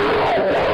Oh,